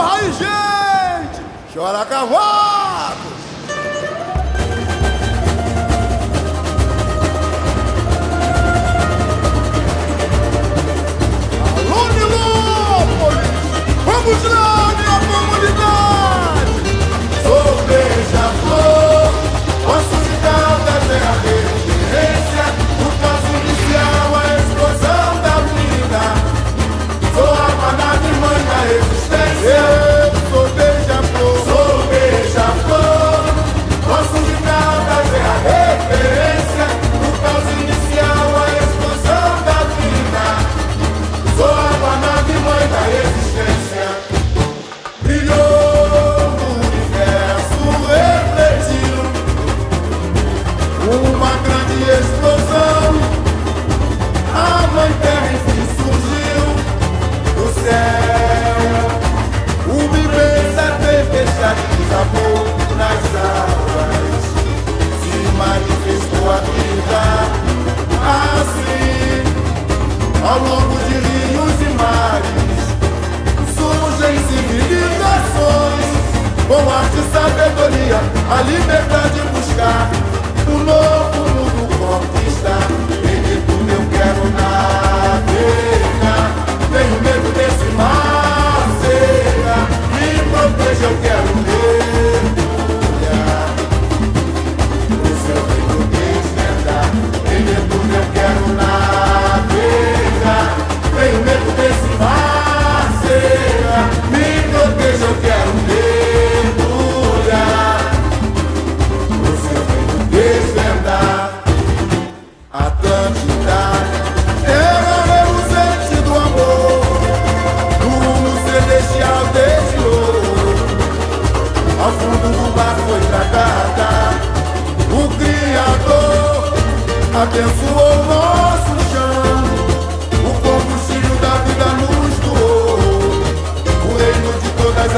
raiz, gente! Chora cavaco! A liberdade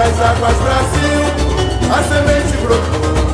das águas Brasil, a semente brotou.